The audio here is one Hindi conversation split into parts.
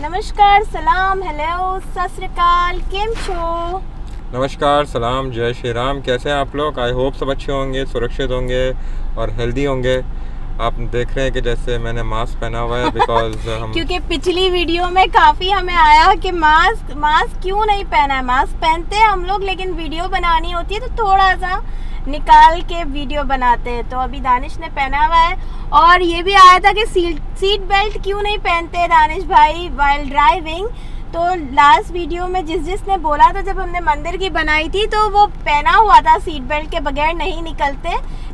नमस्कार, सलाम, हेलो सतरकाल केम छो? नमस्कार, सलाम, जय श्री राम, कैसे हैं आप लोग? आई होप सब अच्छे होंगे, सुरक्षित होंगे और हेल्दी होंगे। आप देख रहे हैं कि जैसे मैंने मास्क पहना हुआ है बिकॉज़ हम क्योंकि पिछली वीडियो में काफ़ी हमें आया कि मास्क मास्क क्यों नहीं पहना है? मास्क पहनते हैं हम लोग लेकिन वीडियो बनानी होती है तो थोड़ा सा निकाल के वीडियो बनाते हैं। तो अभी दानिश ने पहना हुआ है और ये भी आया था कि सीट सीट बेल्ट क्यों नहीं पहनते दानिश भाई वाइल ड्राइविंग तो लास्ट वीडियो में जिस जिसने बोला था, जब हमने मंदिर की बनाई थी तो वो पहना हुआ था सीट बेल्ट के बगैर नहीं निकलते,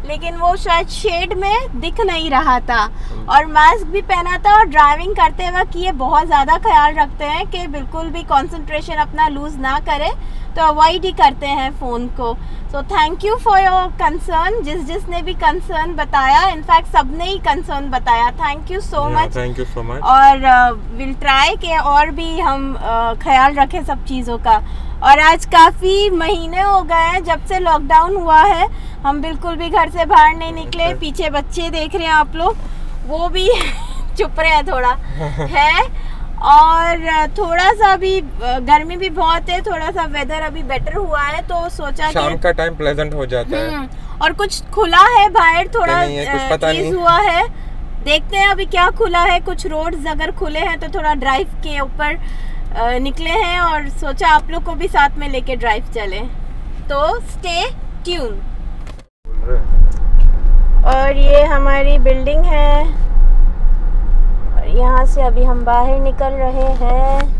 लेकिन वो शायद शेड में दिख नहीं रहा था। और मास्क भी पहना था और ड्राइविंग करते वक्त ये बहुत ज़्यादा ख्याल रखते हैं कि बिल्कुल भी कंसंट्रेशन अपना लूज़ ना करे। तो अवॉइड ही करते हैं फ़ोन को. So thank you for your concern जिस जिसने भी कंसर्न बताया इनफैक्ट सबने ही कंसर्न बताया. Thank you so much thank you so much और विल ट्राई के और भी हम uh, ख्याल रखें सब चीज़ों का. और आज काफ़ी महीने हो गए हैं जब से लॉकडाउन हुआ है. हम बिल्कुल भी घर से बाहर नहीं निकले। पीछे बच्चे देख रहे हैं आप लोग. वो भी चुप रहे हैं थोड़ा. है? और थोड़ा सा अभी गर्मी भी बहुत है थोड़ा सा वेदर अभी बेटर हुआ है तो सोचा शाम का टाइम प्लेजेंट हो जाता है। हम्म, और कुछ खुला है बाहर थोड़ा नहीं है, कुछ पता चीज़ नहीं। हुआ है। देखते हैं अभी क्या खुला है कुछ रोड्स अगर खुले हैं तो थोड़ा ड्राइव के ऊपर निकले हैं और सोचा आप लोग को भी साथ में लेके ड्राइव चले। तो स्टे ट्यून और ये हमारी बिल्डिंग है। यहाँ से अभी हम बाहर निकल रहे हैं।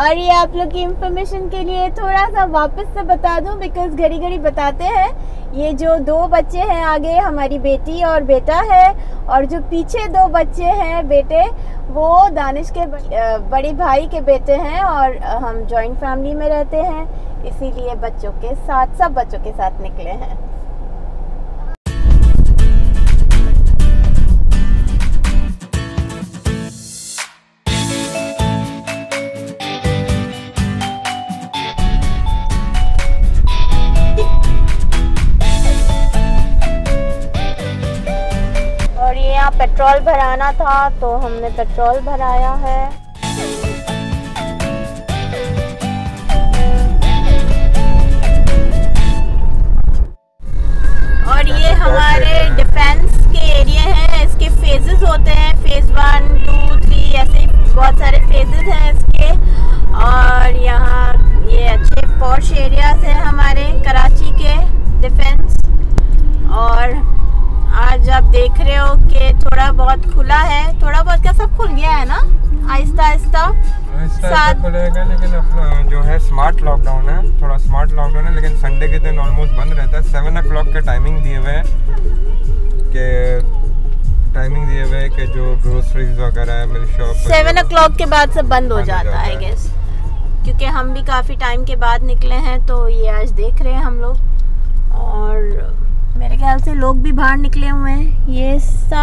और ये आप लोग की इंफॉर्मेशन के लिए थोड़ा सा वापस से बता दूँ बिकॉज़ घड़ी घड़ी बताते हैं। ये जो दो बच्चे हैं, आगे हमारी बेटी और बेटा है, और जो पीछे दो बच्चे हैं, बेटे, वो दानिश के बड़े भाई के बेटे हैं, और हम जॉइंट फैमिली में रहते हैं। इसीलिए बच्चों के साथ, सब बच्चों के साथ निकले हैं। पेट्रोल भराना था तो हमने पेट्रोल भराया है। और ये हमारे डिफेंस के एरिया हैं इसके फेजेस होते हैं फ़ेज़ वन टू थ्री ऐसे बहुत सारे फेजेस हैं इसके। और यहाँ ये अच्छे पॉश एरियाज़ हैं हमारे कराची के डिफेंस और आज आप देख रहे हो कि थोड़ा बहुत खुला है। थोड़ा बहुत क्या सब खुल गया है ना? आहिस्ता आहिस्ता। खुलेगा लेकिन अपना जो है स्मार्ट लॉकडाउन है थोड़ा स्मार्ट लॉकडाउन है लेकिन संडे के दिन ऑलमोस्ट बंद रहता है। सेवन ओ क्लॉक के टाइमिंग दिए हुए हैं कि टाइमिंग दिए हुए हैं कि जो ग्रोसरीज वगैरह है मिल्क शॉप सेवन ओ के बाद सब बंद हो जाता है जाता है। गेस क्योंकि हम भी काफ़ी टाइम के बाद निकले हैं तो ये आज देख रहे हैं हम लोग। और मेरे ख्याल से लोग भी बाहर निकले हुए हैं। ये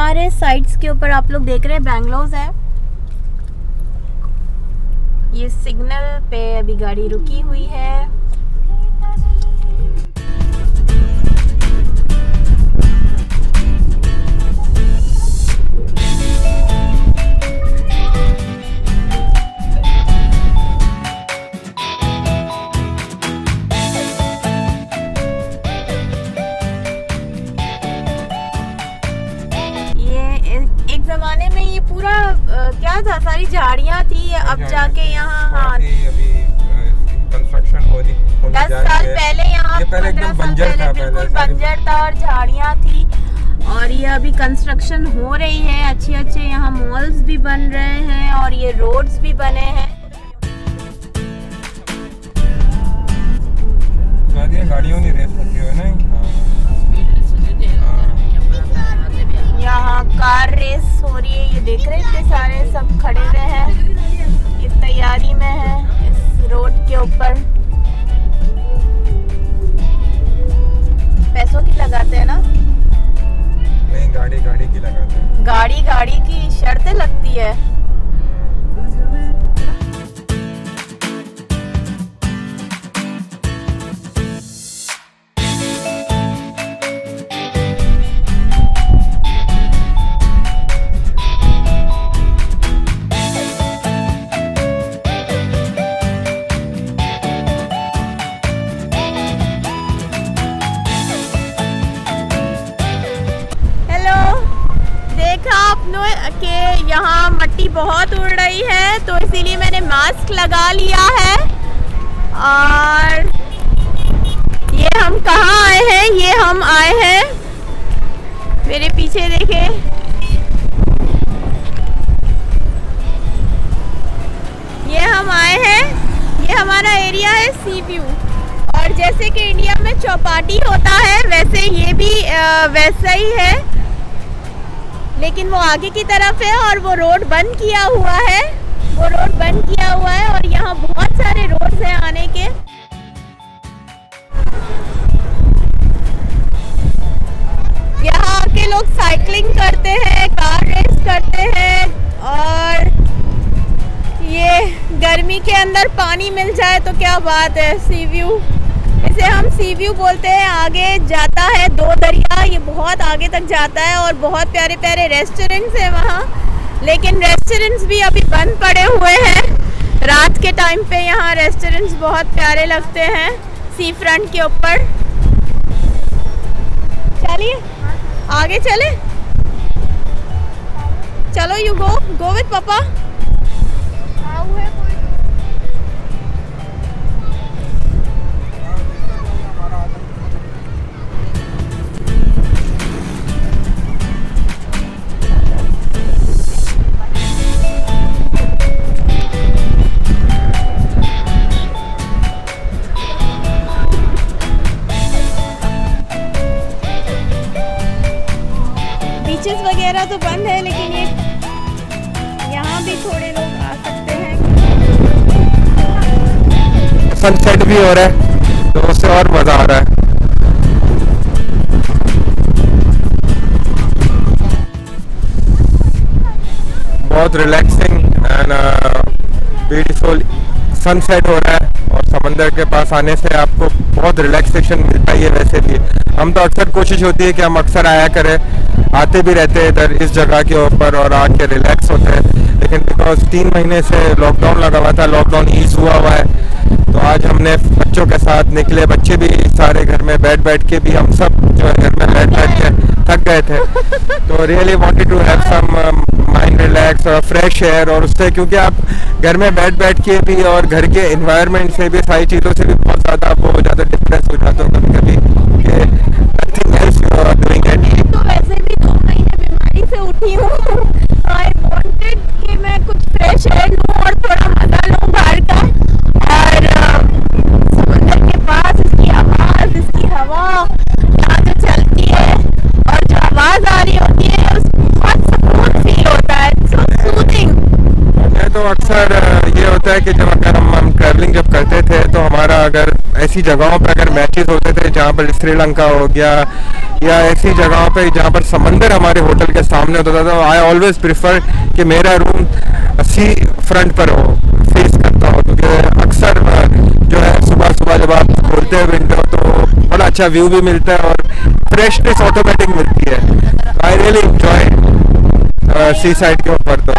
सारे साइड्स के ऊपर आप लोग देख रहे हैं बैंगलोज है। ये सिग्नल पे अभी गाड़ी रुकी हुई है। अब जाके यहाँ हाँ। कंस्ट्रक्शन हो रही होने दस साल पहले यहाँ पहले एकदम बंजर था बिल्कुल बंजर था और झाड़ियाँ थी। और ये अभी कंस्ट्रक्शन हो रही है अच्छे अच्छे यहाँ मॉल्स भी बन रहे हैं और ये रोड्स भी बने हैं। गाड़ियों की रेस होती है ना हाँ। यहाँ कार रेस हो रही है ये देख रहे हैं इतने सारे सब खड़े हुए के ऊपर। पैसों की लगाते हैं ना? नहीं गाड़ी गाड़ी की लगाते हैं। गाड़ी गाड़ी की शर्तें लगती है। बहुत उड़ रही है तो इसीलिए मैंने मास्क लगा लिया है। और ये हम कहाँ आए हैं? ये हम आए हैं। मेरे पीछे देखे। ये हम आए हैं। ये हमारा एरिया है सी व्यू और जैसे कि इंडिया में चौपाटी होता है, वैसे ये भी वैसा ही है। लेकिन वो आगे की तरफ़ है और वो रोड बंद किया हुआ है। वो रोड बंद किया हुआ है और यहाँ बहुत सारे रोड्स हैं आने के। यहाँ आके लोग साइकिलिंग करते हैं कार रेस करते हैं और ये गर्मी के अंदर पानी मिल जाए तो क्या बात है सी व्यू इसे हम सी व्यू बोलते हैं। आगे जाता है दो दरिया, ये बहुत आगे तक जाता है और बहुत प्यारे प्यारे रेस्टोरेंट्स हैं वहाँ। लेकिन रेस्टोरेंट्स भी अभी बंद पड़े हुए हैं। रात के टाइम पे यहाँ रेस्टोरेंट्स बहुत प्यारे लगते हैं सी फ्रंट के ऊपर। चलिए, आगे चले। चलो यू गो गो विथ पापा बीचेस वगैरह तो बंद है, लेकिन ये यहाँ भी थोड़े लोग आ सकते हैं। सनसेट भी हो रहा है तो उससे और मज़ा आ रहा है। बहुत रिलैक्सिंग एंड ब्यूटीफुल सनसेट हो रहा है, और समंदर के पास आने से आपको बहुत रिलैक्सेशन मिलता ही है वैसे भी। हम तो अक्सर कोशिश होती है कि हम अक्सर आया करें आते भी रहते हैं इधर इस जगह के ऊपर और आके रिलैक्स होते हैं। लेकिन बिकॉज़ तीन महीने से लॉकडाउन लगा हुआ था लॉकडाउन ईज हुआ हुआ है तो आज हमने बच्चों के साथ निकले। बच्चे भी सारे घर में बैठ बैठ के भी हम सब जो है घर में बैठ बैठ के थक गए थे। तो really wanted to have some mind relax और फ्रेश एयर और उससे क्योंकि आप घर में बैठ बैठ के भी और घर के इन्वायरमेंट से भी, सारी चीज़ों से भी बहुत ज़्यादा हो जाता डिप्रेस हो जाता हो कभी कभी कि nothing else you are doing it तो वैसे भी दो महीने उठी हूँ। आई वांटेड कि मैं कुछ फ्रेश एयर लूँ और थोड़ा मज़ा लूँ बाहर का। और समंदर के पास इसकी आवाज़, इसकी हवा यहाँ जो चलती है। और जो आवाज़ आ रही होती है उसमें बहुत सुकून फील होता है। सो सूदिंग मैं तो अक्सर ये होता है कि जब अगर हम ट्रैवलिंग जब करते थे तो हमारा अगर ऐसी जगहों पर अगर मैचेस होते थे, जहाँ पर श्रीलंका हो गया या ऐसी जगहों पे जहाँ पर समंदर हमारे होटल के सामने होता था तो आई ऑलवेज प्रिफर कि मेरा रूम सी फ्रंट पर हो फेस करता हो, क्योंकि अक्सर जो है सुबह सुबह जब आप खोलते हैं विंडो तो बड़ा अच्छा व्यू भी मिलता है और फ्रेशनेस ऑटोमेटिक मिलती है। I really enjoy sea side के ऊपर तो।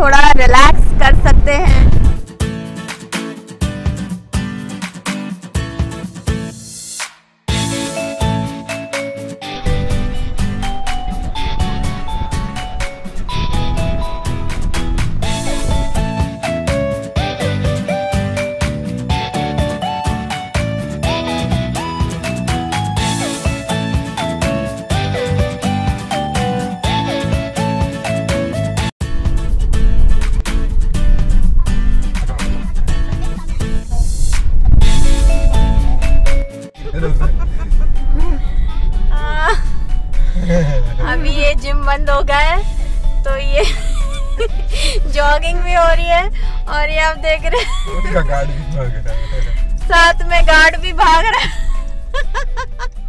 थोड़ा रिलैक्स अभी ये जिम बंद हो गया है तो ये जॉगिंग भी हो रही है और ये आप देख रहे हैं। उनका गाड़ी भाग रहा है। साथ में गार्ड भी भाग रहा है।